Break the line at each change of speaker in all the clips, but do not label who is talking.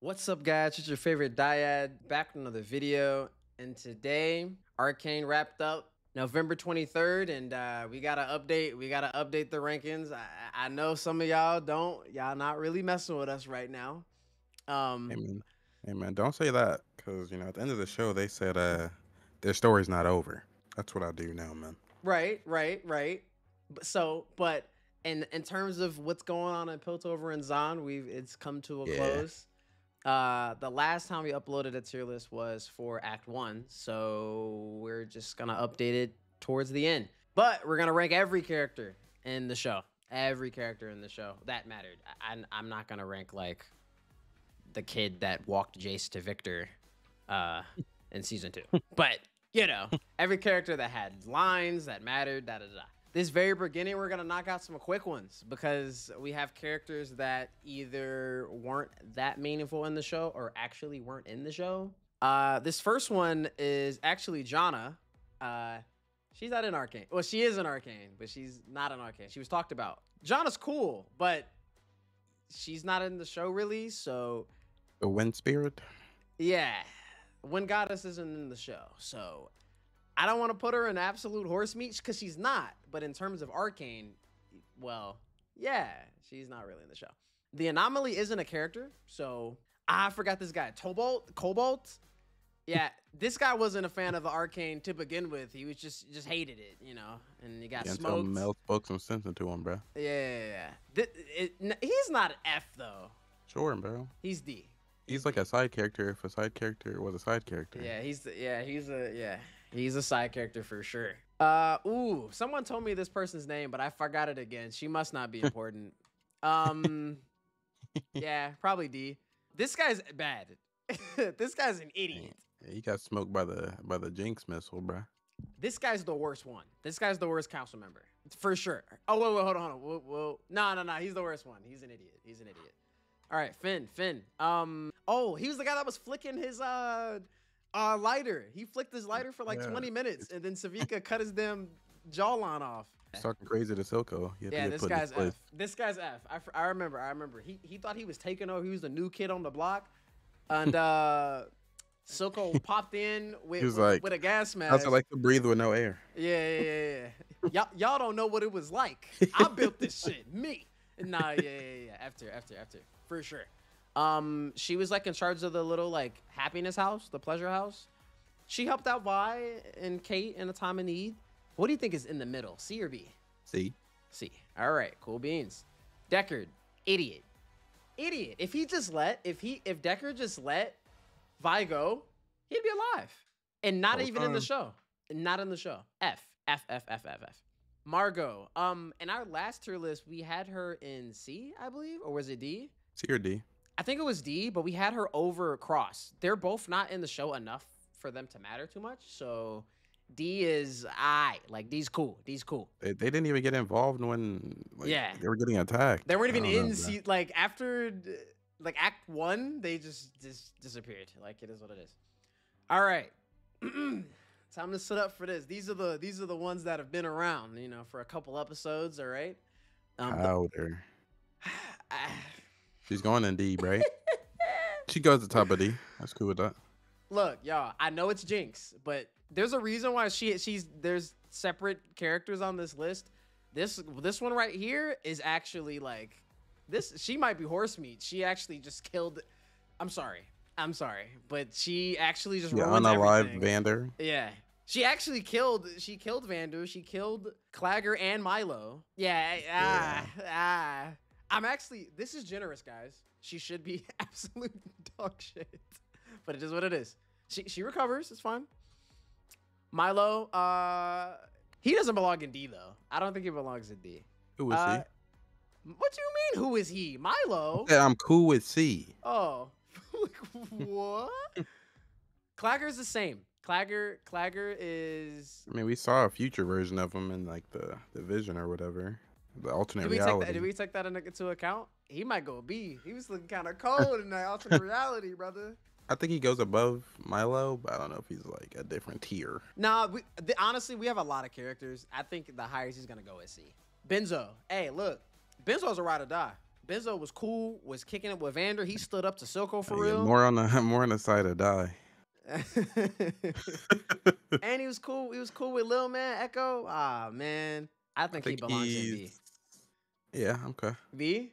What's up, guys? It's your favorite Dyad back with another video. And today, Arcane wrapped up November 23rd, and uh, we got to update. We got to update the rankings. I, I know some of y'all don't. Y'all not really messing with us right now. Um,
hey man, don't say that because you know at the end of the show they said uh their story's not over. That's what I do now, man.
Right, right, right. But so, but in in terms of what's going on in Piltover and Zaun, we've it's come to a
Yeah.
close. Uh, the last time we uploaded a tier list was for Act One, so we're just gonna update it towards the end. But we're gonna rank every character in the show, every character in the show that mattered. I, I'm- I'm not gonna rank like the kid that walked Jayce to Viktor, uh, in season two, but you know, every character that had lines that mattered, da da da. This very beginning, we're gonna knock out some quick ones because we have characters that either weren't that meaningful in the show or actually weren't in the show. Uh, this first one is actually Janna. Uh, she's not in Arcane. Well, she is in Arcane, but she's not in Arcane. She was talked about. Janna's cool, but she's not in the show really. So
The wind spirit.
yeah, Wind Goddess isn't in the show, so I don't want to put her in absolute horse meat because she's not. But in terms of Arcane, well, yeah, she's not really in the show. The anomaly isn't a character, so I forgot this guy, Tobalt, Cobalt. Yeah, this guy wasn't a fan of the Arcane to begin with. He was just just hated it, you know, and he got
Yeah, until
smoked.
Mel spoke some sense into him, bro.
Yeah, yeah, yeah. Th- it- he's not an F though.
Sure, bro.
He's D.
He's like a side character if a side character was a side character.
Yeah, he's the, yeah, he's a yeah, he's a side character for sure. Uh, ooh, someone told me this person's name, but I forgot it again. She must not be important. um, yeah, probably D. This guy's bad. this guy's an idiot.
Yeah, he got smoked by the by the Jinx missile, bro.
This guy's the worst one. This guy's the worst council member for sure. Oh wait, wait, hold on, hold on. Whoa, whoa. No, no, no. He's the worst one. He's an idiot. He's an idiot. All right, Finn, Finn. Um, oh, he was the guy that was flicking his uh, uh lighter. He flicked his lighter for like
Yeah,
20 minutes, and then Sevika cut his damn jawline off.
He's talking crazy to Silco. He to
Yeah, this
put in his
guy's
place.
F. This guy's F. I, f- I remember. I remember. He he thought he was taking over. He was the new kid on the block, and uh, Silco popped in with
was like,
with a gas mask.
How's it like to breathe with no air?
Yeah, yeah, yeah, yeah. y'all, y'all don't know what it was like. I built this shit. Me. Nah, yeah, yeah, yeah. After, after, after. For sure. Um, she was like in charge of the little like happiness house, the pleasure house. She helped out Vi and Kate in a time of need. What do you think is in the middle? C or B?
C.
C. All right, cool beans. Deckard, idiot. Idiot. If he just let, if he, if Deckard just let Vi go, he'd be alive. And not even in the show. Not in the show. F. F, F, F, F, F. Margot. Um, in our last tier list, we had her in C, I believe, or was it D?
C or D?
I think it was D, but we had her over Cross. They're both not in the show enough for them to matter too much. So D is I. Like D's cool. D's cool.
They, they didn't even get involved when like,
Yeah.
they were getting attacked.
They weren't even
know,
in se- like after like Act One. They just just disappeared. Like it is what it is. All right, time to sit up for this. These are the these are the ones that have been around. You know, for a couple episodes. All right. Um, the-
Powder. She's going in D, right? she goes to top of D. That's cool with that.
look, y'all. I know it's Jinx, but there's a reason why she she's there's separate characters on this list. This this one right here is actually like this. She might be horse meat. She actually just killed. I'm sorry. I'm sorry, but she actually just
Yeah,
ruins
unalive. Vander.
Yeah. She actually killed. She killed Vander. She killed Claggor and Mylo. Yeah. Ah. Ah. I'm actually. This is generous, guys. She should be absolute dog shit, but it is what it is. She she recovers. It's fine. Mylo. Uh, he doesn't belong in D though. I don't think he belongs in D.
Who is
Uh, What do you mean? Who is he?
Mylo. Yeah, I'm cool with C.
Oh, like, what? Claggor's the same. Claggor, Claggor is.
I mean, we saw a future version of him in like the the vision or whatever, the alternate
Did we take
reality.
that? Did we take that into account? He might go B. He was looking kind of cold in that alternate reality, brother.
I think he goes above Mylo, but I don't know if he's like a different tier.
Nah, we, the, honestly, we have a lot of characters. I think the highest he's gonna go is C. Benzo. Hey, look, Benzo's a ride or die. Benzo was cool, was kicking it with Vander. He stood up to Silco for
Yeah,
real.
more on the more on the side of die.
and he was cool. He was cool with Lil Man Ekko. Ah man, I think, he belongs in B.
Yeah, okay.
B.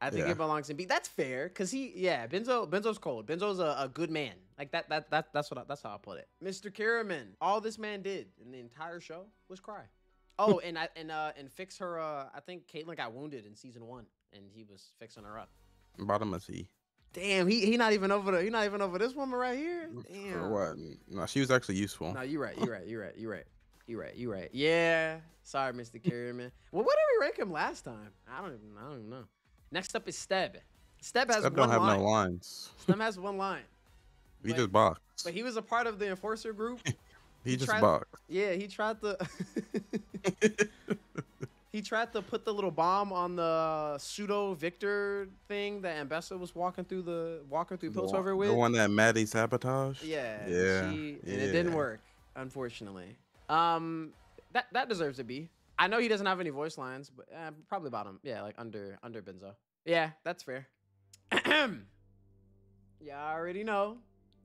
I think
Yeah.
belongs in B. That's fair, cause he, yeah, Benzo, Benzo's cold. Benzo's a, a good man. Like that, that, that, that's what, I, that's how I put it. Mr. Kiramman, all this man did in the entire show was cry. Oh, and I, and uh, and fix her. Uh, I think Caitlyn got wounded in season one, and he was fixing her up.
Bottom of C.
Damn, he he not even over the, he not even over this woman right here.
For
Damn.
what? No, she was actually useful.
No, you're right. You're right. You're right. You're right. You right. You're right. Yeah. Sorry, Mr. Kiramman. well, what did we rank him last time? I don't even. I don't even know. Next up is Steb. Steb has
Step
one
don't have
line.
no lines.
Steb has one line.
He
But-
just boxed.
But he was a part of the enforcer group.
He
he
just
tried-
boxed.
Yeah, he tried to. he tried to put the little bomb on the pseudo Viktor thing that Ambessa was walking through the walking through
The one-
Piltover with.
The one that Maddie sabotaged.
Yeah,
Yeah.
she, and it didn't work, unfortunately. Um, that that deserves to be. I know he doesn't have any voice lines, but uh, probably bottom. Yeah, like under under Benzo. Yeah, that's fair. Y'all already know.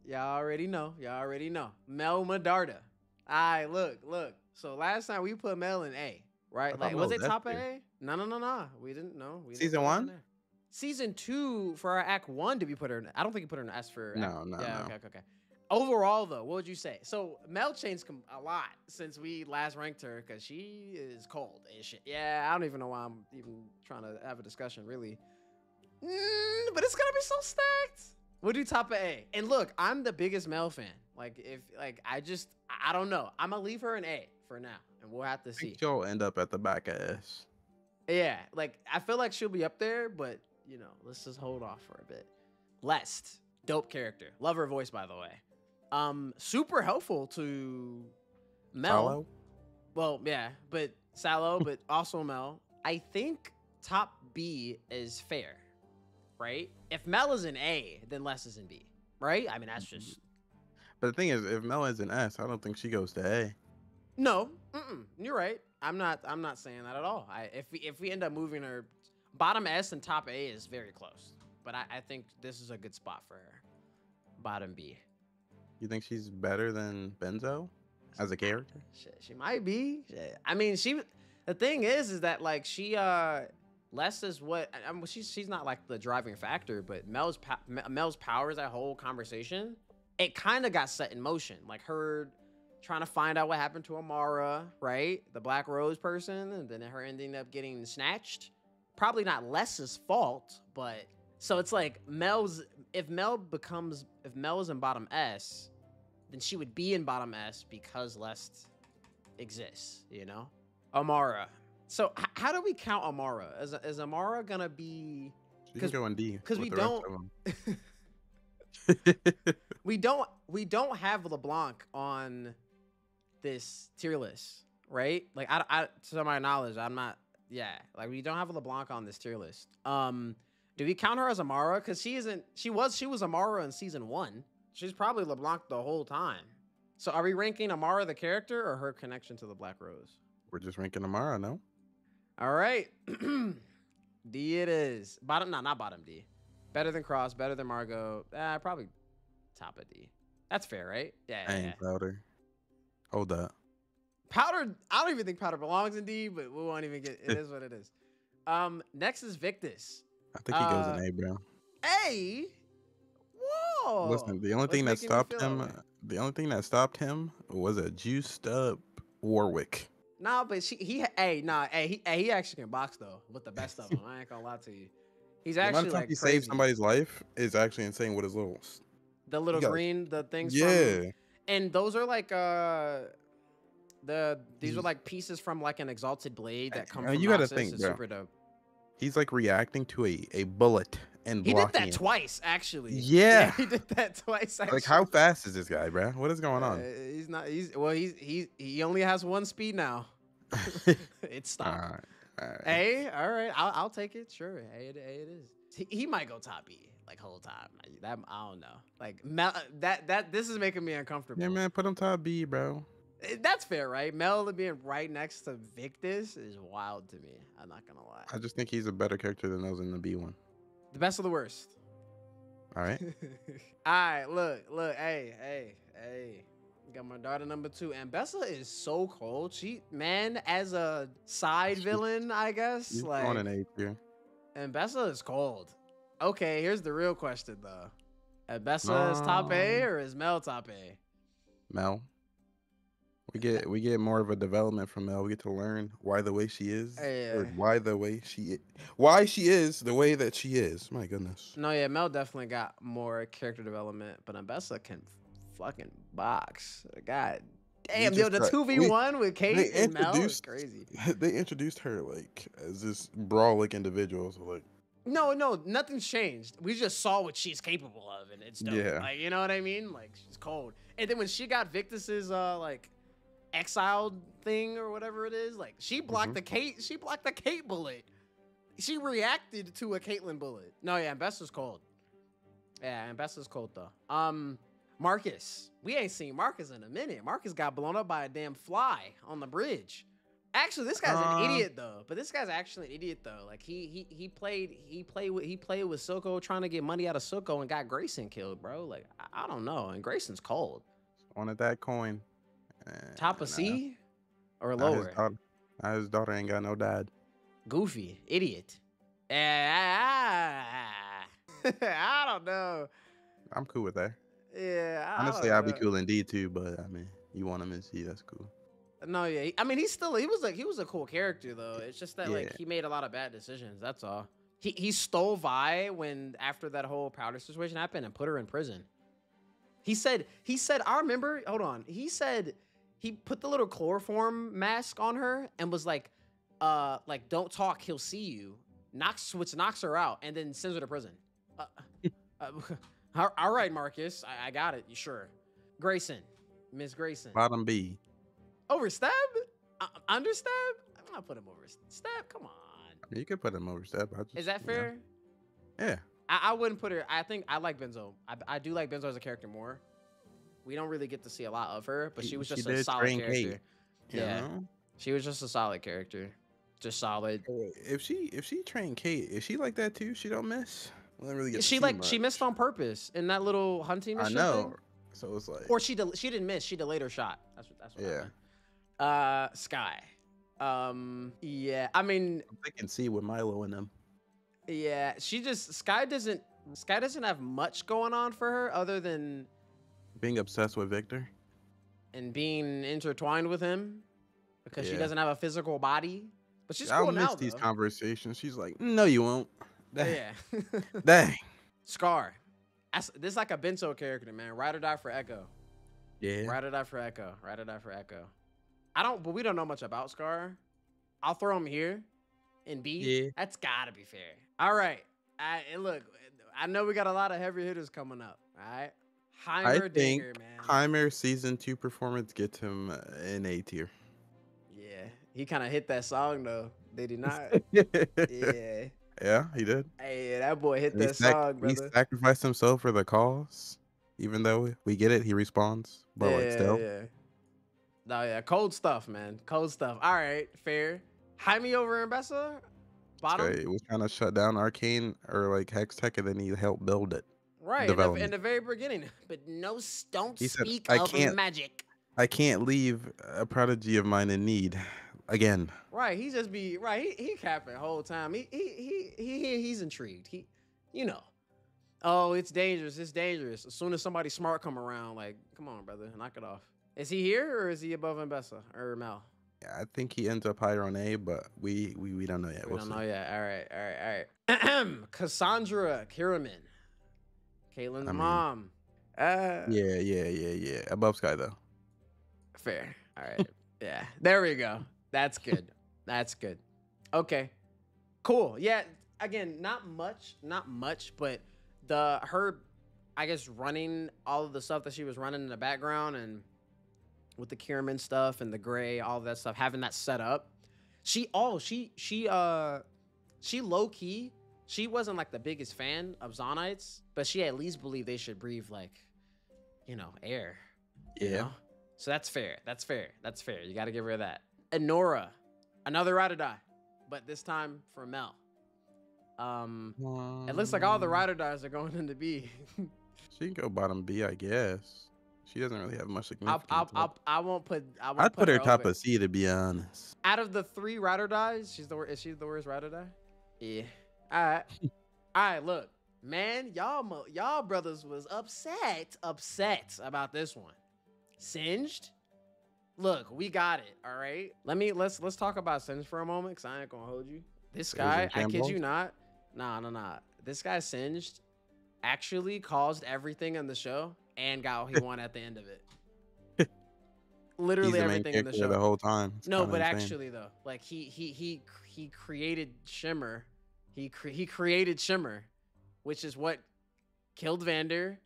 Y'all already know. Y'all already know. Mel Medarda. Alright, look, look. So last time we put Mel in A, right? Like, was it top of A? No, no, no, no. We didn't know. We didn't
Season
in
one?
Season two for our Act One. Did we put her? in I don't think we put her in S for.
No,
Act-
no,
Yeah,
no.
okay, okay, okay. Overall, though, what would you say? So Mel changed a lot since we last ranked her because she is cold and shit. Yeah, I don't even know why I'm even trying to have a discussion, really. Mm, but it's gonna be so stacked. We'll do top of A. And look, I'm the biggest Mel fan. Like, if like I just I don't know. I'm gonna leave her an A for now, and we'll have to see.
she'll end up at the back of S.
Yeah, like I feel like she'll be up there, but you know, let's just hold off for a bit. Lest, dope character, love her voice by the way. Um, super helpful to Mel.
Salo?
Well, yeah, but Salo, but also Mel. I think top B is fair, right? If Mel is an A, then Les is in B, right? I mean, that's just
But the thing is, if Mel is an S, I don't think she goes to A.
No, mm-mm, you're right. I'm not. I'm not saying that at all. I, if we if we end up moving her, bottom S and top A is very close. But I, I think this is a good spot for her. Bottom B.
You think she's better than Benzo as a character?
Shit, she might be. I mean, she. The thing is, is that like she uh, Les is what. I mean, she's she's not like the driving factor, but Mel's Mel's powers that whole conversation. It kind of got set in motion. Like her trying to find out what happened to Amara, right? The Black Rose person, and then her ending up getting snatched. Probably not Les's fault, but so it's like Mel's. If Mel becomes, if Mel is in bottom S, then she would be in bottom S because Lest exists, you know? Amara. So h- how do we count Amara? Is, is Amara gonna be?
She
'Cause-
can go in D.
'cause
with
we don't- we don't we don't have LeBlanc on this tier list, right? Like I, I to my knowledge, I'm not. Yeah, like we don't have LeBlanc on this tier list. Um, do we count her as Amara? Because she isn't. She was. She was Amara in season one. She's probably LeBlanc the whole time. So are we ranking Amara the character or her connection to the Black Rose?
We're just ranking Amara, no?
All right. D it is. Bottom, no, not bottom D. Better than Cross, better than Margot. Uh, probably top of D. That's fair, right? Yeah.
I
yeah, yeah.
ain't Powder. Hold up.
Powder, I don't even think Powder belongs in D, but we won't even get it is what it is. Um, next is Victus.
I think he goes
Uh,
in A, bro.
A Whoa.
Listen, the only
what's
thing that stopped him, the only thing that stopped him was a juiced up Warwick.
Nah, but she he hey, nah, hey, he hey, he actually can box though, with the best of them. I ain't gonna lie to you. He's actually
time
like
he
crazy.
saved somebody's life is actually insane with his little.
the little
got-
green, the things from
Yeah,
and those are like uh the these are like pieces from like an exalted blade that come
uh,
from
you gotta think,
It's
bro.
super dope.
He's like reacting to a, a bullet and
He did that twice, actually.
Yeah.
he did that twice. Actually.
Like how fast is this guy, bro? What is going
Uh,
on?
he's not. He's well. He's he he only has one speed now. it's stopped.
Alright, alright.
A, all right. I'll, I'll take it. Sure. hey it, A it is. He, he might go top B like whole time. That I don't know. Like that that this is making me uncomfortable.
Yeah, man, put him top B, bro.
Eh, That's fair, right? Mel being right next to Victus is wild to me. I'm not gonna lie.
I just think he's a better character than those in the B one.
The best of the worst.
All right.
All right, look, look, hey, hey, hey. Got my daughter number two. Ambessa is so cold. She, man, as a side villain, I guess. Like,
on an A tier.
Ambessa is cold. Okay, here's the real question though. Uh, Bessa is top A
Um,
or is Mel top A?
Mel. We get we get more of a development from Mel. We get to learn why the way she is, or
Yeah.
why the way she, why she is the way that she is. My goodness.
No, yeah, Mel definitely got more character development, but Bessa can fucking box. God damn, yo, the two v one with Kate and Mel is crazy.
they introduced her like as this brawlic individual. So like,
No, no, nothing's changed. We just saw what she's capable of, and it's dope.
Yeah.
Like, you know what I mean? Like, she's cold. And then when she got Victus's uh like exiled thing or whatever it is, like she blocked
Mhm.
the Kate, she blocked the Kate bullet. She reacted to a Caitlyn bullet. No, yeah, Ambessa's cold. Yeah, Ambessa's cold though. Um, Marcus, we ain't seen Marcus in a minute. Marcus got blown up by a damn fly on the bridge. Actually, this guy's an
Uh,
idiot though. But this guy's actually an idiot though. Like he he he played he played with he played with Silco trying to get money out of Silco and got Grayson killed, bro. Like I, I don't know. And Grayson's cold.
wanted that coin.
Top of C or
his
lower?
daughter- now his daughter ain't got no dad.
Goofy, idiot. Ah, I don't know.
I'm cool with that.
Yeah, I
Honestly, I'd be cool in D too, but I mean, you want him in C, that's cool.
No, yeah. I mean, he's still he was like he was a cool character though. It's just that like he made a lot of bad decisions. That's all. He he stole Vi when after that whole powder situation happened and put her in prison. He said he said I remember. Hold on. He said he put the little chloroform mask on her and was like, uh, like don't talk. He'll see you. Knocks which knocks her out and then sends her to prison. Uh, uh, all- right, Marcus. I, I got it. You sure? Grayson, Miss Grayson.
Bottom B.
Over Steb? Uh, under Steb? I'm not putting him over Steb. Come on.
You could put him over. I just,
Is that fair?
Yeah.
I, I wouldn't put her. I think I like Benzo. I, I do like Benzo as a character more. We don't really get to see a lot of her, but she
She-
was
she
just a solid character.
Kate, You
Yeah.
know?
She was just a solid character. Just solid.
If she if she trained Kate, is she like that too? She don't miss. We don't really get
She
see
like she missed on purpose in that little hunting
I
mission.
know.
thing.
So it's like
Or she del- she didn't miss. She delayed her shot. That's what that's what
Yeah.
happened. Uh, Sky. Um, yeah. I mean,
I can see with Milo in them.
Yeah, she just Sky doesn't Sky doesn't have much going on for her other than
Being obsessed with Viktor.
and being intertwined with him because she doesn't have a physical body. But she's
I'll
cool
miss
now.
these
though.
conversations. She's like, no, you won't. Dang.
yeah.
Dang.
Scar. That's, this is like a Bento character, man. Ride or die for Ekko.
Yeah.
Ride or die for Ekko. Ride or die for Ekko. I don't, but we don't know much about Scar. I'll throw him here in B.
Yeah.
That's gotta be fair. All right. I, and look, I know we got a lot of heavy hitters coming up. All right. Heimer
think
Dinger, man.
Heimer season two performance gets him uh, in A tier.
Yeah, he kind of hit that song though. They did he not?
yeah.
yeah.
he did.
Hey, that boy hit
And
that
sac-
song,
he sacrificed himself for the cause. Even though we get it, he responds. But like still.
yeah. No, yeah, cold stuff, man. Cold stuff. All right, fair. Jaime over Ambessa, bottom.
Okay, was trying to shut down Arcane or like Hextech, and then he helped build it.
Right in the, in the very beginning. But no, don't
He said,
speak
"I
of
can't-
magic.
I can't leave a prodigy of mine in need again.
Right, he just be right. He he capping the whole time. He he he he he- he's intrigued. He, you know, oh, it's dangerous. It's dangerous. As soon as somebody smart come around, like, come on, brother, knock it off. Is he here or is he above Ambessa or Mel?
Yeah, I think he ends up higher on A, but we we, we don't know yet.
we
we'll
don't
see.
know yet. All right, all right, all right. Cassandra Kiramman, Caitlyn's
I mean-
mom. Uh,
Yeah, yeah, yeah, yeah. Above Sky though.
Fair. All right. yeah. There we go. That's good. That's good. Okay. Cool. Yeah. Again, not much, not much, but the her, I guess, running all of the stuff that she was running in the background and with the Kiramman stuff and the gray, all that stuff, having that set up. She oh she she uh she low key. She wasn't like the biggest fan of Zaunites, but she at least believed they should breathe like, you know, air. you
Yeah.
know? So that's fair. That's fair. That's fair. You got to give her that. Enora, another ride or die, but this time for Mel. Um, it looks like all the
Um,
ride or dies are going into B.
She can go bottom B, I guess. She doesn't really have much
I,
significance.
I,
but
I'll, I won't put. I won't
I'd put her
over-
top of C to be honest.
out of the three ride or dies, she's the worst. Is she the worst ride or die? Yeah. All right. All right. Look, man, y'all, mo- y'all brothers was upset, upset about this one. Singed. Look, we got it. All right. Let me let's let's talk about Singed for a moment, cause I ain't gonna hold you. This guy, I kid you not. Nah, nah, nah. This guy Singed actually caused everything in the show and got what he wanted at the end of it. Literally everything in the show.
the whole time. It's
No, but
insane.
actually though, like he he he he created Shimmer. He cre- he created Shimmer, which is what killed Vander,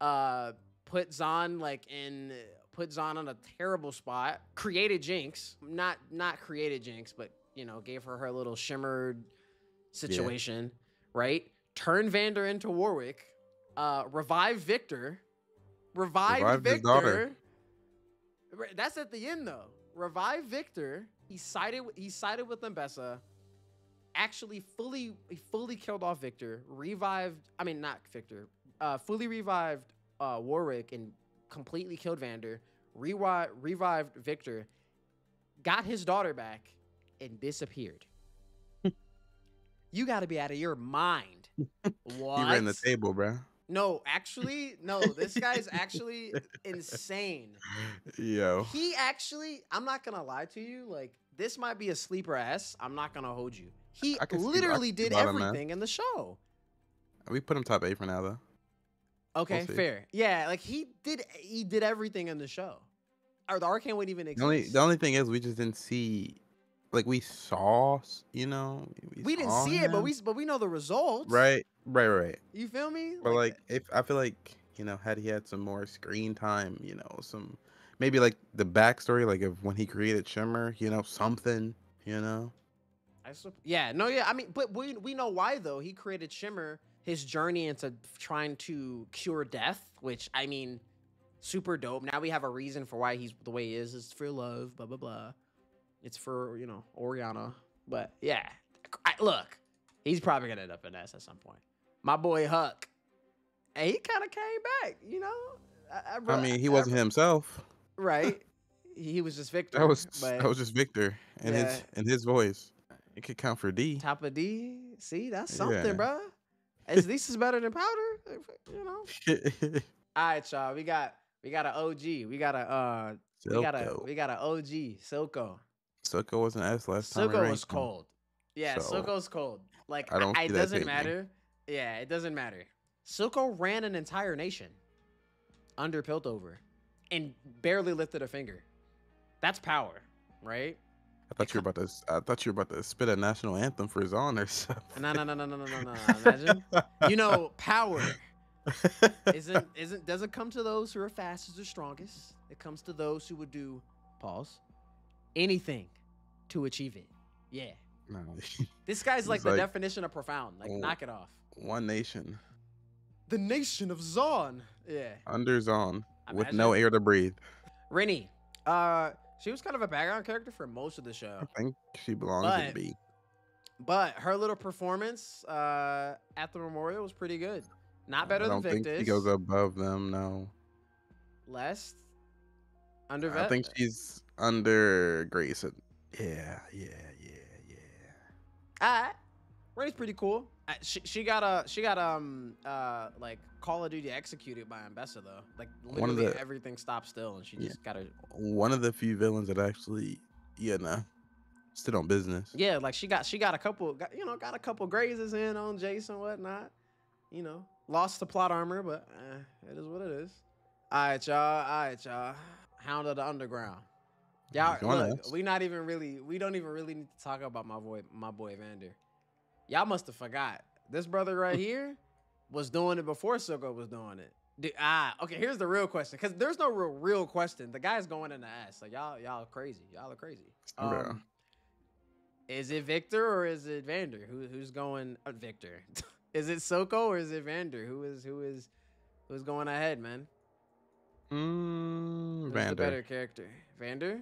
uh put Zaun like in put Zaun on a terrible spot, created Jinx, not not created Jinx, but you know, gave her her little shimmered situation, right? Turned Vander into Warwick, uh revived Viktor, revived,
Revived
Viktor. That's at the end though. Revive Viktor. He sided. with- He sided with Ambessa. Actually, fully, fully killed off Viktor. Revived. I mean, not Viktor. Uh, fully revived uh, Warwick and completely killed Vander. Rewi- revived Viktor. Got his daughter back and disappeared. you got to be out of your mind. What?
He ran the table, bro.
No, actually, no. This guy's actually insane.
Yo.
He actually, I'm not gonna lie to you, like this might be a sleeper ass. I'm not gonna hold you. He
I
literally
see
did everything in the show.
We put him top eight for now though.
Okay,
see.
fair. Yeah, like he did he did everything in the show. Or the arcane wouldn't even exist.
The only the only thing is we just didn't see like we saw, you know.
we didn't
saw
see it, but we but we know the results.
right, right, right.
You feel me?
But like, if I feel like you know, had he had some more screen time, you know, some maybe like the backstory, like of when he created Shimmer, you know, something, you know.
I sup- yeah, no, yeah. I mean, but we we know why though. He created Shimmer, his journey into trying to cure death, which I mean, super dope. Now we have a reason for why he's the way he is. It's for love, blah blah blah. It's for you know Orianna, but yeah. I, look, he's probably gonna end up in S at some point. My boy Huck, and he kind of came back. You know, I,
I
bro-
mean, he
I-
wasn't himself.
right. He was just Viktor.
That was
but
that was just Viktor and his and his voice. It could count for D.
Top of D. See, that's something,
Yeah.
bro. At least it's better than powder. You know. All right, y'all. We got we got an OG. We got a uh we got a
Silco.
we got an OG. Silco.
Silco was an S last time. we
Silco was
ranked him.
cold. Yeah,
So,
Silco's cold. Like
I don't
I, it doesn't matter. Yeah, it doesn't matter. Silco ran an entire nation under Piltover and barely lifted a finger. That's power, right?
I thought you were about to. I thought you were about to spit a national anthem for Zaun or something.
No, no, no, no, no, no, no, no. Imagine. You know, power isn't isn't doesn't come to those who are fastest or strongest. It comes to those who would do pause anything to achieve it. Yeah.
No,
This guy's like the definition of profound. Like
oh.
knock it off.
one nation
The nation of Zaun. Yeah.
under Zaun with no air to breathe.
Rennie. Uh she was kind of a background character for most of the show.
I think she belongs
But-
in B.
But her little performance uh at the memorial was pretty good. Not better
I
than
don't think she goes above them. No,
Less. Under
I think she's under Grayson. Yeah, yeah, yeah, yeah.
Alright. Ray's pretty cool. She, she got a she got um uh like Call of Duty executed by Ambessa though. Like
One of
literally
the-
everything stopped still and she
Yeah.
just got a
One of the few villains that actually, you know, stood on business.
yeah like she got she got a couple got, you know got a couple grazes in on Jason whatnot. You know lost the plot armor but eh, it is what it is. All right y'all. All right y'all. Hound of the Underground. Y'all look, we not even really we don't even really need to talk about my boy my boy Vander. Y'all must have forgot. This brother right here was doing it before Silco was doing it. Dude, ah, okay, here's the real question. Cause there's no real real question. The guy's going in the ass. Like y'all, y'all are crazy. Y'all are crazy. Um, is it Viktor or is it Vander? Who who's going uh, Viktor? is it Soko or is it Vander? Who is who is who's going ahead, man?
Mm,
Who's the better character? Vander?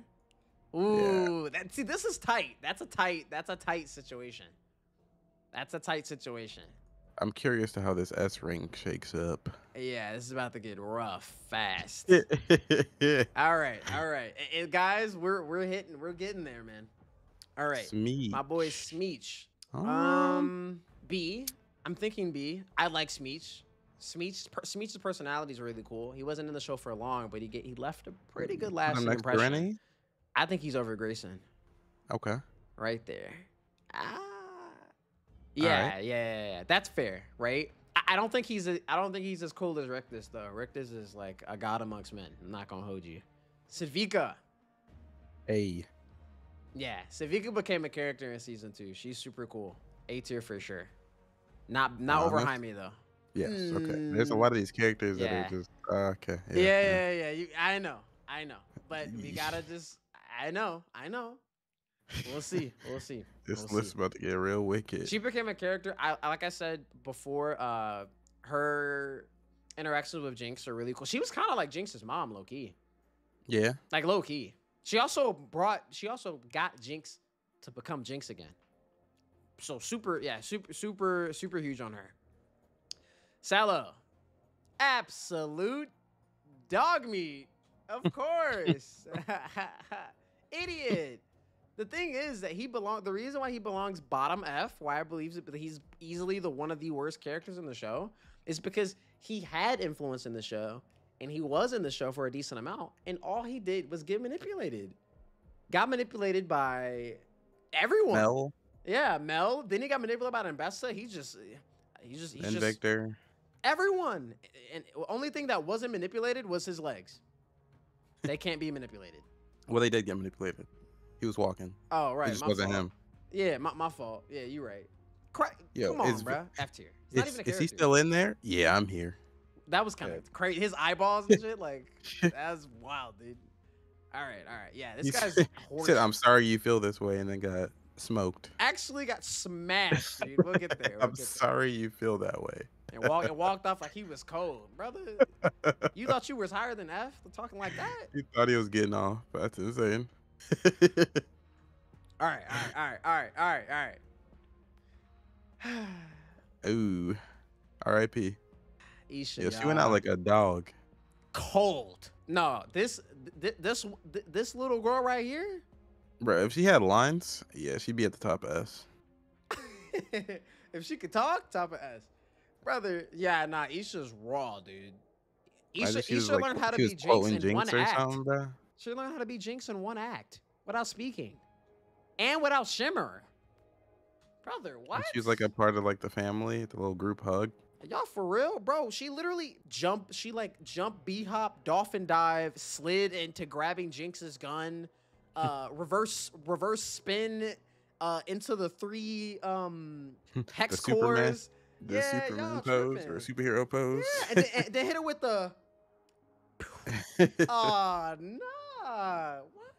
Ooh, that see, this is tight. That's a tight. That's a tight situation. That's a tight situation.
I'm curious to how this S ring shakes up.
Yeah, this is about to get rough fast. All right, all right, And- guys, we're we're hitting, we're getting there, man. All right,
Smeech.
my boy Smeech.
Um,
Um, B. I'm thinking B. I like Smeech. Smeech, per, Smeech's personality is really cool. He wasn't in the show for long, but he get he left a pretty good lasting impression.
Rennie?
I think he's over Grayson
Okay.
right there. Ah. Yeah, yeah, yeah, yeah. That's fair, right? I, I don't think he's a, I don't think he's as cool as Rictus though. Rictus is like a god amongst men. I'm not gonna hold you. Sevika.
A.
Yeah, Sevika became a character in season two. She's super cool. A tier for sure. Not not
Uh,
over Jaime though.
Yes. Okay. There's a lot of these characters
yeah.
that are just uh, okay.
Yeah, yeah, yeah. You, I know, I know, but we gotta just. I know, I know. We'll see. We'll see.
This
we'll see.
about to get real wicked.
She became a character. I I- like I said before. Uh, her interactions with Jinx are really cool. She was kind of like Jinx's mom, low key.
yeah.
Like low key. She also brought. She also got Jinx to become Jinx again. So super, yeah, super, super, super huge on her. Salo, absolute dog meat, of course. Idiot. The thing is that he belong. The reason why he belongs bottom F, why I believe that he's easily the one of the worst characters in the show, is because he had influence in the show, and he was in the show for a decent amount, and all he did was get manipulated. Got manipulated by everyone.
Mel,
Yeah, Mel. Then he got manipulated by Ambessa. He's just, he's just, he's just
Invictor.
everyone. And the only thing that wasn't manipulated was his legs. They can't be manipulated.
Well, they did get manipulated. He was walking.
Oh right,
it just
my
wasn't
fault.
him.
Yeah, my, my fault. Yeah, you're right. Cra-
Yo,
Come on,
is-
bro. F tier. He's not
Is,
even a
is he still in there? Yeah, I'm here.
That was kind
Yeah.
of crazy. His eyeballs and shit, like that's wild, dude. All right, all right. Yeah, this guy's
said- said, "I'm sorry you feel this way," and then got smoked.
actually got smashed, dude. We'll get there. We'll
I'm
get there.
sorry you feel that way.
And, walk, and walked off like he was cold, brother. You thought you was higher than F? Talking like that?
He thought he was getting off. That's insane.
All right, all right, all right, all right, all right, all right.
Ooh, R.I.P.
Isha,
Yeah, she went out like a dog.
cold. No, this th- this th- this little girl right here.
Bro, if she had lines, yeah, she'd be at the top of S.
if she could talk, top of S. Brother, yeah, nah, Isha's raw, dude. Isha, Isha
like,
learned how to be Jinx in one act. She learned how to be Jinx in one act without speaking, and without Shimmer. Brother, what?
And She was like a part of like the family, the little group hug.
Y'all for real, bro? She literally jumped. She like jumped, b hop, dolphin dive, slid into grabbing Jinx's gun, uh, reverse reverse spin, uh, into the three um hex
the Superman,
cores.
the
Yeah,
Superman pose or superhero pose.
Yeah, and then, and then hit her with the. Oh what?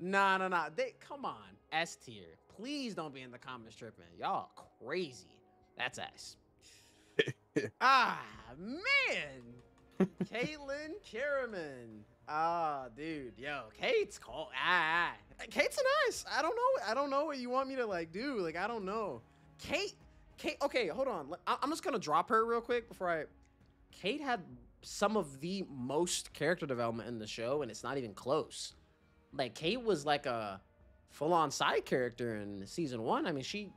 Nah, nah, nah. They come on, S tier. Please don't be in the comments tripping. Y'all crazy. That's S. ah man, Caitlyn Kiramman. Ah, dude, yo, Kate's cold. Ah, ah, Kate's nice. I don't know. I don't know what you want me to like do. Like, I don't know. Kate, Kate. Okay, hold on. I'm just gonna drop her real quick before I. Kate had some of the most character development in the show, and it's not even close. Like Kate was like a full-on side character in season one. I mean, she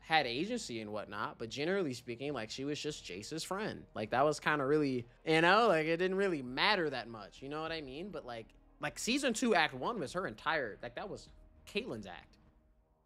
had agency and whatnot, but generally speaking, like she was just Jayce's friend. Like that was kind of really, you know, like it didn't really matter that much. You know what I mean? But like, like season two, act one was her entire like that was Caitlyn's act.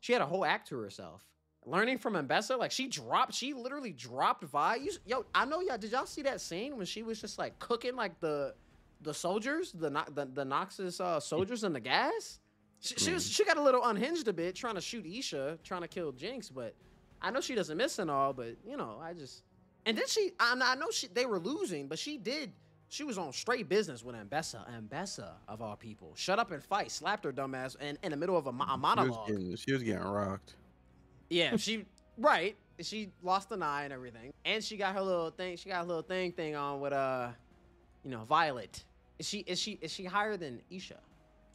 She had a whole act to herself. Learning from Ambessa, like she dropped, she literally dropped Vi. You, yo, I know y'all. Did y'all see that scene when she was just like cooking like the the soldiers, the the, the Noxus uh, soldiers in the gas? She, she was she got a little unhinged a bit trying to shoot Isha, trying to kill Jinx, but I know she doesn't miss and all. But you know, I just and then she, I, I know she they were losing, but she did. She was on straight business with Ambessa. Ambessa of all people, shut up and fight, slapped her dumbass in, in the middle of a, a
She was,
monologue.
getting, she was getting rocked.
Yeah, she right. She lost an eye and everything, and she got her little thing. She got a little thing thing on with uh you know, Violet. Is she is she is she higher than Isha?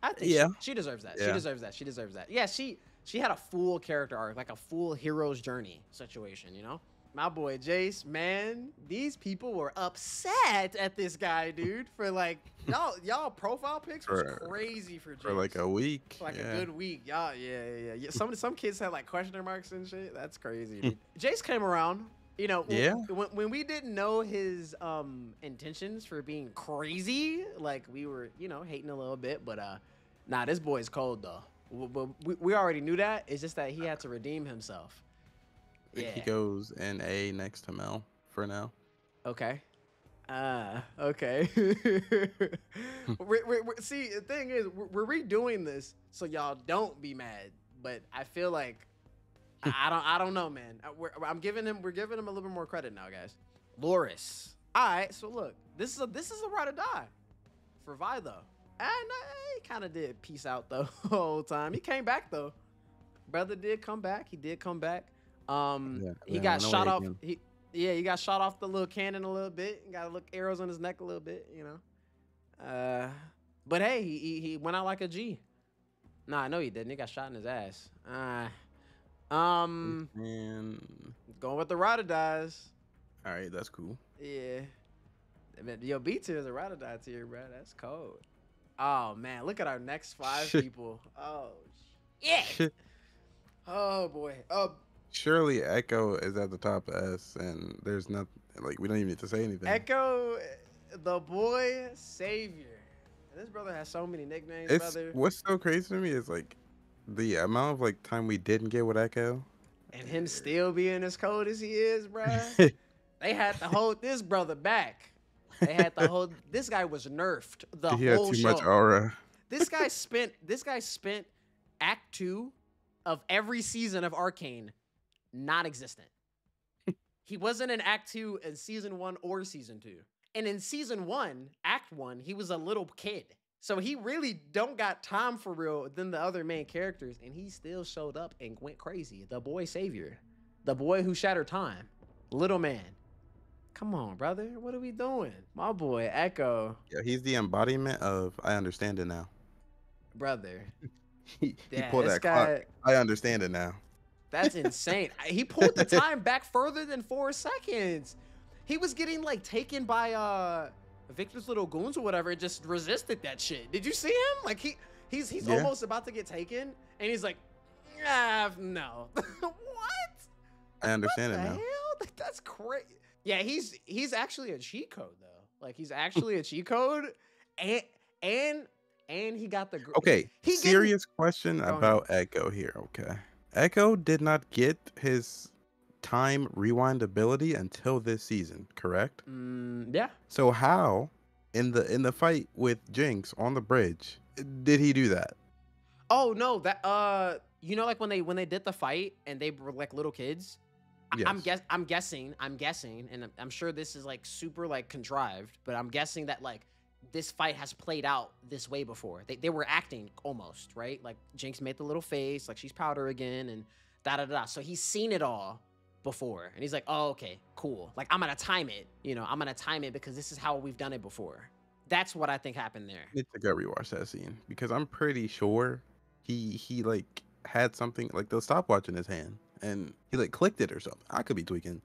I think
Yeah.
she, she deserves that. She deserves that. She deserves that. Yeah, she she had a full character arc, like a full hero's journey situation, you know? My boy Jayce, man, these people were upset at this guy, dude, for like y'all y'all profile pics was
For-
crazy for Jayce.
For like a week.
For like
yeah.
a good week. Y'all, yeah, yeah, yeah. Some some kids had like question marks and shit. That's crazy. Jayce came around. You know,
Yeah.
When, when we didn't know his um intentions for being crazy, like we were, you know, hating a little bit, but uh, nah, this boy's cold though. But we, we already knew that. It's just that he had to redeem himself.
I
Yeah.
He goes in A next to Mel for now.
Okay. Ah, okay. we're, we're, we're- see, the thing is, we're, we're redoing this so y'all don't be mad. But I feel like I I don't, I don't know, man. I- We're, I'm giving him, we're giving him a little bit more credit now, guys. Loris. All right, so look, this is a, this is a ride or die for Vi though, and uh, he kind of did peace out though the whole time. He came back though. Brother did come back. He did come back. Um,
Yeah,
he
yeah,
got shot off. He yeah, he got shot off the little cannon a little bit. Got a look arrows on his neck a little bit, you know. Uh, but hey, he, he went out like a G. Nah, I know he didn't. He got shot in his ass. Uh, um,
And
going with the ride or dies.
all right, that's cool.
Yeah. I mean, Yo, B tier is a ride or die tier, bro. That's cold. Oh man, look at our next five people. Oh yeah. Oh boy. Oh,
Surely Ekko is at the top of S, and there's not like we don't even need to say anything.
Ekko, the boy savior. And this brother has so many nicknames,
it's
brother.
what's so crazy to me is like the amount of like time we didn't get with Ekko.
And him still being as cold as he is, bro. they had to hold this brother back. They had to hold. This guy was nerfed the
he had too
show.
much aura.
this guy spent. This guy spent Act Two of every season of Arcane non-existent. he wasn't in Act Two in season one or season two. And in season one, Act One, he was a little kid. So he really don't got time for real than the other main characters, and he still showed up and went crazy. The boy savior, the boy who shattered time, little man. Come on, brother, what are we doing? My boy Ekko,
Yeah, he's the embodiment of I understand it now.
brother.
He, he pulled that
guy.
clock. I understand it now.
That's insane. He pulled the time back further than four seconds. He was getting like taken by uh Viktor's little goons or whatever, and just resisted that shit. Did you see him? Like he he's he's
Yeah.
almost about to get taken, and he's like, ah, no. what?
I understand
the
it
hell?
now.
Like, that's crazy. Yeah, he's he's actually a cheat code though. Like he's actually a cheat code, and and and he got the gr-
Okay,
He getting-
serious question
ahead.
about Ekko here. Okay, Ekko did not get his time rewind ability until this season, correct?
Mm, yeah.
So how in the in the fight with Jinx on the bridge did he do that?
Oh no, that uh, you know, like when they when they did the fight and they were like little kids. I- I'm guess I'm guessing I'm guessing, and I'm, I'm sure this is like super like contrived, but I'm guessing that like this fight has played out this way before. They they were acting almost right, like Jinx made the little face, like she's powder again, and da da da. So he's seen it all before, and he's like, oh okay, cool. Like I'm gonna time it, you know, I'm gonna time it because this is how we've done it before. That's what I think happened there.
need to go rewatch that scene because I'm pretty sure he he like had something like the stopwatch in his hand and he like clicked it or something. I could be tweaking.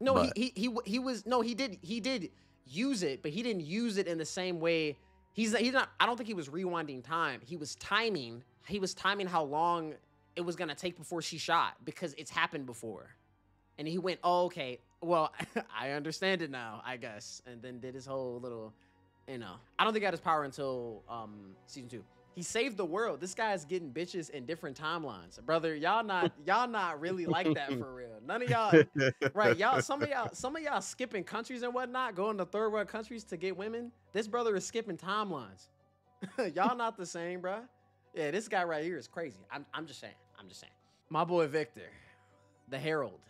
No,
But-
he, he he he was no, he did he did use it, but he didn't use it in the same way. He's he's not. I don't think he was rewinding time. He was timing. He was timing how long it was gonna take before she shot because it's happened before, and he went, "Oh, okay. Well, I understand it now, I guess." And then did his whole little, you know. I don't think he got his power until um season two. He saved the world. This guy's getting bitches in different timelines, brother. Y'all not y'all not really like that for real. None of y'all right y'all some of y'all some of y'all skipping countries and whatnot going to third world countries to get women this brother is skipping timelines y'all not the same bruh. yeah this guy right here is crazy I'm, I'm just saying i'm just saying my boy viktor the herald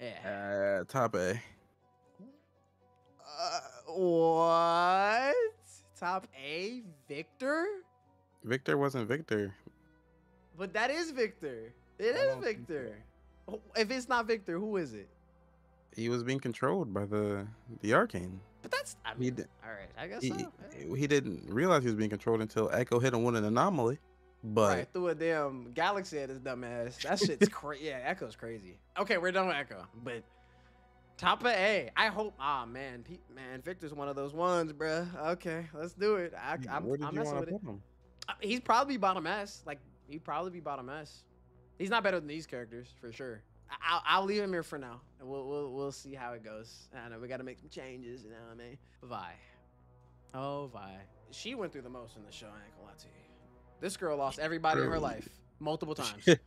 yeah
Uh, top A.
uh, what top a viktor
Viktor wasn't Viktor.
but that is viktor it
I
is
don't so.
viktor if it's not viktor who is it
He was being controlled by the the arcane.
But that's I
He
mean,
did-
all right, I guess
He,
so. yeah.
he didn't realize he was being controlled until Ekko hit him with an anomaly. But
right through a damn galaxy at his dumb ass. That shit's crazy. Yeah, Ekko's crazy. Okay, we're done with Ekko, but top of A. I hope. Ah, man, Pe- man, Viktor's one of those ones, bruh. Okay, let's do it. I, I'm,
Where did
I'm
you want to put him?
He's probably bottom S. Like he'd probably be bottom S. He's not better than these characters for sure. I'll, I'll leave him here for now, and we'll we'll, we'll see how it goes. I know we got to make some changes. You know what I mean? Vi. Oh, Vi. She went through the most in the show. I ain't gonna lie to you. This girl lost everybody in her life multiple times. the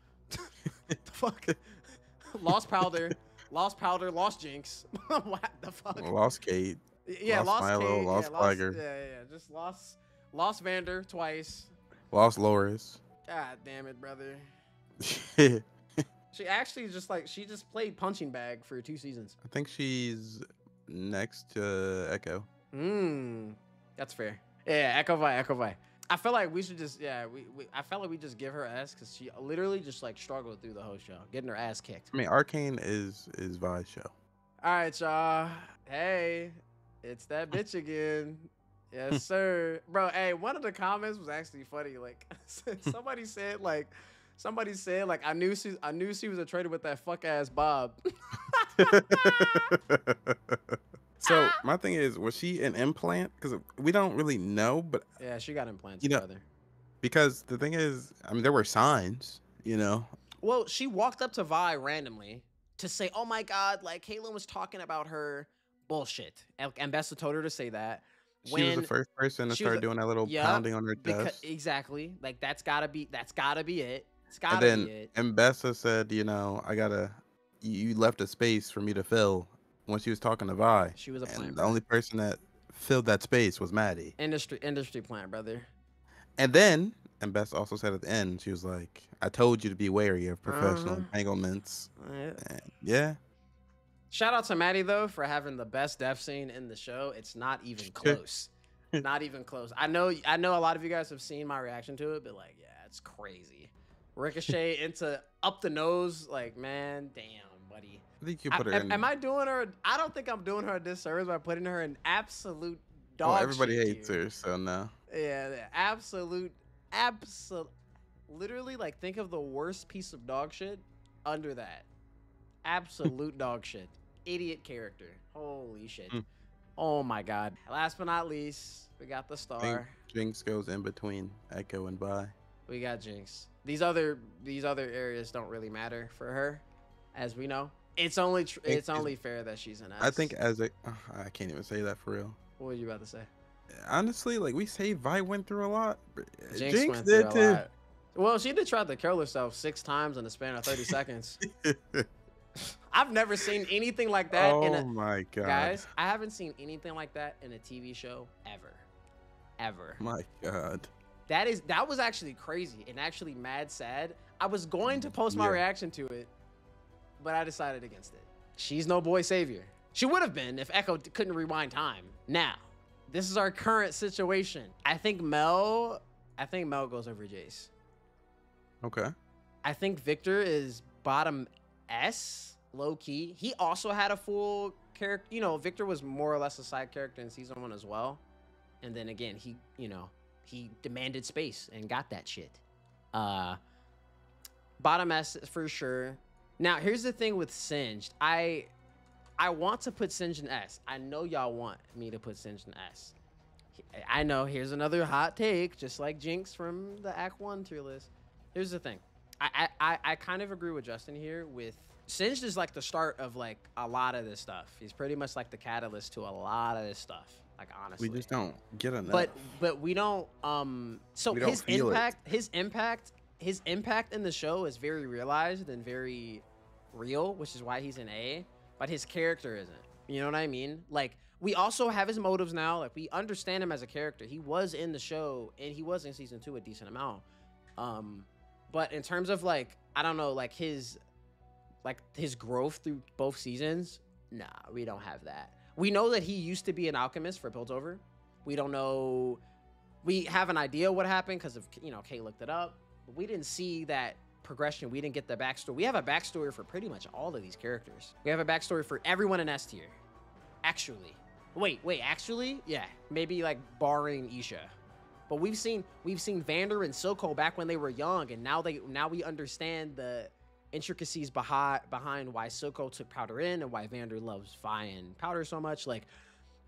fuck? lost Powder. Lost Powder. Lost Jinx. what the fuck?
Lost Cait.
yeah,
lost
lost
Mylo,
Cait,
lost.
Yeah, yeah, yeah. Just lost. Lost Vander twice.
Lost Loris.
God damn it, brother. She actually just like she just played punching bag for two seasons.
I think she's next to Ekko.
Hmm, that's fair. Yeah, Ekko Vi, Ekko Vi. I feel like we should just yeah, we, we I felt like we just give her ass because she literally just like struggled through the whole show, getting her ass kicked.
I mean, Arcane is is Vi's show.
All right, y'all. Hey, it's that bitch again. Yes, sir. Bro, hey, one of the comments was actually funny. Like somebody said like somebody said like I knew she I knew she was a traitor with that fuck ass Bob.
so ah. my thing is, was she an implant? Because we don't really know, but
yeah, she got implants,
You know-
brother.
because the thing is, I mean, there were signs, you know.
Well, she walked up to Vi randomly to say, "Oh my God!" Like Caitlyn was talking about her bullshit, and, Ambessa told her to say that.
She was the first person to
she was
start doing that little pounding on her
Because
chest.
exactly, like that's gotta be that's gotta be it. It's
And
gotta
then
be it.
Ambessa said, you know, I gotta, you, you left a space for me to fill when she was talking to Vi.
She was a
And
plant.
the only person that filled that space was Maddie.
industry industry plant, brother.
And then, Ambessa also said at the end, she was like, I told you to be wary of professional
Uh-huh.
entanglements. And yeah.
Shout out to Maddie though for having the best death scene in the show. It's not even close. not even close. I know I know a lot of you guys have seen my reaction to it, but like, yeah, it's crazy. Ricochet into up the nose, like, man, damn, buddy.
I think you
I-
put her
am,
in.
am I doing her? I don't think I'm doing her a disservice by putting her in absolute dog.
well, everybody hates her, so no.
Yeah, the absolute, absolute. Literally, like, think of the worst piece of dog shit under that. Absolute dog shit. Idiot character. Holy shit.
Hmm.
Oh my god. Last but not least, we got the star.
Jinx goes in between Ekko and Vi.
We got Jinx. These other these other areas don't really matter for her, as we know. It's only tr- it's only fair that she's an S.
I think as a, I can't even say that for real.
What were you about to say?
Honestly, like we say, Vi went through a lot. but, uh,
Jinx,
Jinx,
went through
did too.
lot. Well, she did try to kill herself six times in the span of 30 seconds. I've never seen anything like that
oh
in a oh
my god,
guys. I haven't seen anything like that in a TV show ever, ever.
My god.
That is that was actually crazy and actually mad sad. I was going to post my
Yeah.
reaction to it, but I decided against it. She's no boy savior. She would have been if Ekko couldn't rewind time. Now, this is our current situation. I think Mel. I think Mel goes over Jayce.
Okay.
I think Viktor is bottom S, low key. He also had a full character. You know, Viktor was more or less a side character in season one as well. And then again, he, you know, he demanded space and got that shit. Uh, bottom S for sure. Now, here's the thing with Singed. I, I want to put Singed in S. I know y'all want me to put Singed in S. I know. Here's another hot take, just like Jinx from the Act One tier list. Here's the thing. I, I, I- kind of agree with Justin here. With Singed is like the start of like a lot of this stuff. He's pretty much like the catalyst to a lot of this stuff. Like honestly,
We just don't get enough.
But but we don't. Um. So
don't
his
feel it.
impact, his impact, his impact in the show is very realized and very real, which is why he's an A. But his character isn't. You know what I mean? Like we also have his motives now. Like we understand him as a character. He was in the show and he was in season two a decent amount. Um, but in terms of like I don't know, like his like his growth through both seasons, nah, we don't have that. We know that he used to be an alchemist for Piltover. We don't know. We have an idea what happened because of you know Cait looked it up, but we didn't see that progression. We didn't get the backstory. We have a backstory for pretty much all of these characters. We have a backstory for everyone in S tier, actually. Wait, wait, actually, yeah, maybe like barring Isha. But we've seen we've seen Vander and Silco back when they were young, and now they now we understand the intricacies behind behind why Silco took Powder in and why Vander loves Vi and Powder so much. Like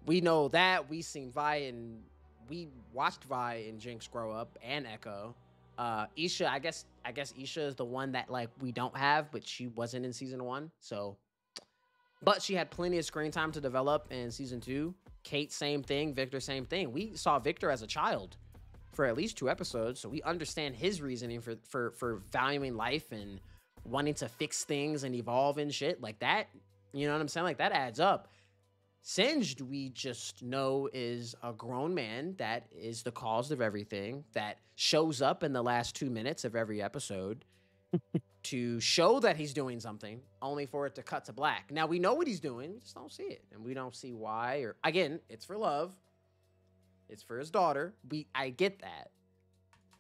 we know that we seen Vi and we watched Vi and Jinx grow up and Ekko. Uh Isha, I guess I guess Isha is the one that like we don't have, but she wasn't in season one, so but she had plenty of screen time to develop in season two. Cait, same thing. Viktor, same thing. We saw Viktor as a child for at least two episodes, so we understand his reasoning for for for valuing life and wanting to fix things and evolve and shit like that. You know what I'm saying? Like that adds up. Singed, we just know is a grown man that is the cause of everything that shows up in the last two minutes of every episode to show that he's doing something, only for it to cut to black. Now we know what he's doing, we just don't see it, and we don't see why. Or again, it's for love. It's for his daughter. We I get that,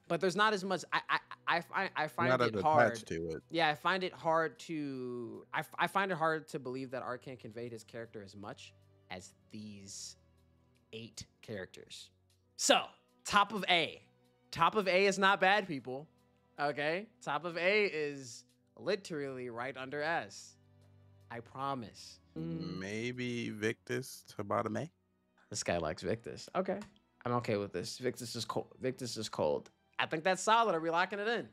but there's not as much. I I I find I find
Not
it hard.
attached to it.
Yeah, I find it hard to I, f- I find it hard to believe that Arcane convey his character as much as these eight characters. So, top of A. Top of A is not bad, people. Okay? Top of A is literally right under S. I promise.
Mm. Maybe Victus to bottom A.
This guy likes Victus. Okay. I'm okay with this. Victus is cold. Victus is cold. I think that's solid. Are we locking it in?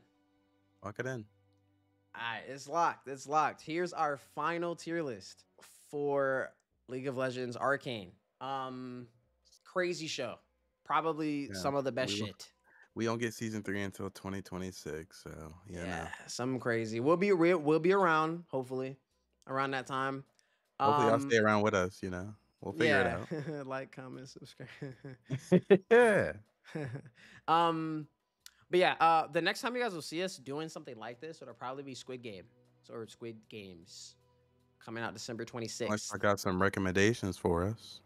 Lock it in.
All right, it's locked. It's locked. Here's our final tier list for League of Legends Arcane. Um, crazy show. Probably
Yeah,
some of the best
we
shit.
We don't get season three until 2026, so you
Yeah,
know.
some crazy. We'll be real. We'll be around. Hopefully, around that time.
Hopefully, y'all
Um,
stay around with us. You know, we'll figure
yeah. It out. like, comment, subscribe.
yeah.
um, but yeah, uh, the next time you guys will see us doing something like this, it'll probably be Squid Game or Squid Games coming out December 26th.
I got some recommendations for us.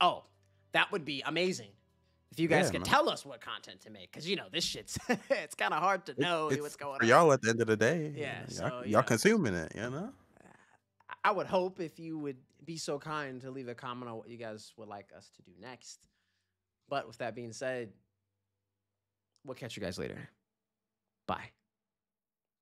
Oh, that would be amazing. If you guys
Yeah,
could
man.
tell us what content to make, because you know this shit's it's kind of hard to know
it's
what's going
for
on.
y'all at the end of the day.
Yeah,
y'all,
so,
y'all consuming it. You know.
I would hope if you would be so kind to leave a comment on what you guys would like us to do next. But with that being said, we'll catch you guys later. Bye.